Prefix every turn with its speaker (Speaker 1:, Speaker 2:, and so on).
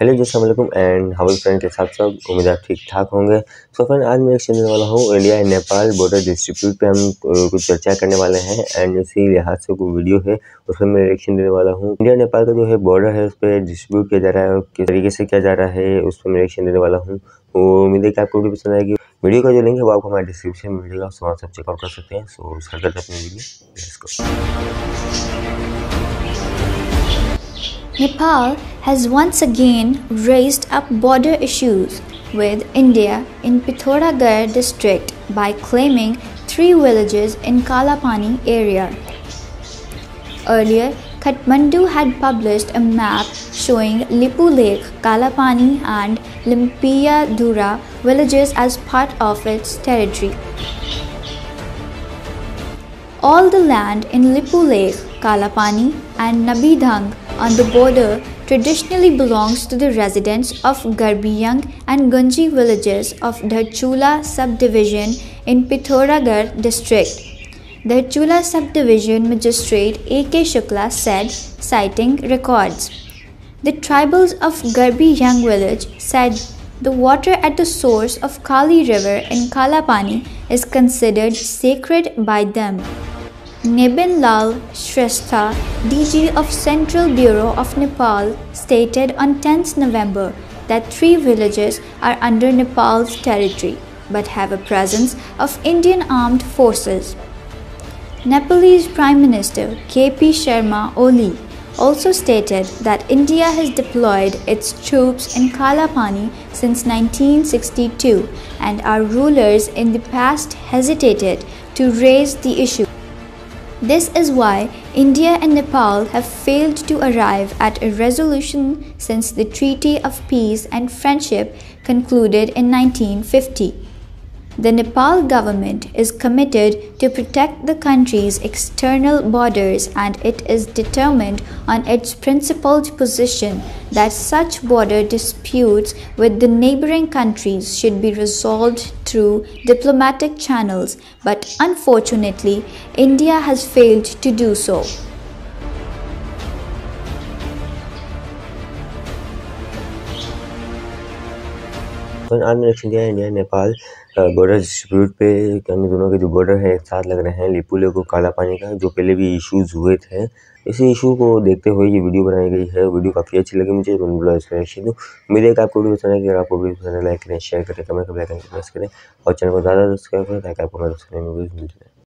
Speaker 1: Hello दोस्तों and house friend के साथ सब? उम्मीद आप ठीक ठाक होंगे। सो so, फ्रेंड आज मैं एक देने वाला हूँ India and Nepal border dispute पे हम कुछ चर्चा करने वाले हैं एंड इसी लिहाज से कोई वीडियो है उसमें मैं रिएक्शन देने वाला हूँ। इंडिया नेपाल का जो है बॉर्डर है उस पर डिस्ट्रीब्यूट किया जा रहा है किस तरीके से किया जा रहा है उस पर मैं रिएक्शन देने वाला हूँ। वो उम्मीद है कि आपको वीडियो पसंद आएगी। वीडियो का जो लिंक है वो आपको हमारे डिस्क्रिप्शन में मिलेगा उसको वहाँ से चेकआउट कर सकते हैं। सो स्टार्ट करते अपनी video
Speaker 2: Nepal has once again raised up border issues with India in Pithoragarh district by claiming three villages in Kalapani area. Earlier, Kathmandu had published a map showing Lipulekh, Kalapani and Limpiyadhura villages as part of its territory. All the land in Lipulekh, Kalapani and Nabidhang on the border traditionally belongs to the residents of Garbiyang and Gunji villages of Dharchula subdivision in Pithoragarh district. Dharchula subdivision magistrate A.K. Shukla said, citing records. The tribals of Garbiyang village said the water at the source of Kali river in Kalapani is considered sacred by them. Nibin Lal Shrestha, DG of Central Bureau of Nepal, stated on 10th November that three villages are under Nepal's territory but have a presence of Indian armed forces. Nepalese Prime Minister KP Sharma Oli also stated that India has deployed its troops in Kalapani since 1962 and our rulers in the past hesitated to raise the issue. This is why India and Nepal have failed to arrive at a resolution since the Treaty of Peace and Friendship concluded in 1950. The Nepal government is committed to protect the country's external borders and it is determined on its principled position that such border disputes with the neighboring countries should be resolved through diplomatic channels, but unfortunately, India has failed to do so.
Speaker 1: आज of India India Nepal border dispute पे यानी दोनों के जो border है, एक साथ लग रहे हैं, लिपुले को काला पानी का, जो पहले भी इश्यूज़ हुए थे। इसी इशू को देखते हुए ये वीडियो बनाई गई है। वीडियो काफ़ी अच्छी लगी मुझे इंस्पिरेशन उम्मीद है कि आपको वीडियो पसंद है अगर आपको वीडियो पसंद लाइक करें शेयर करें कमेंट करें प्रेस करें और चैनल को ज़्यादा सब्सक्राइब करें, ताकि आपको मैं मिलते हैं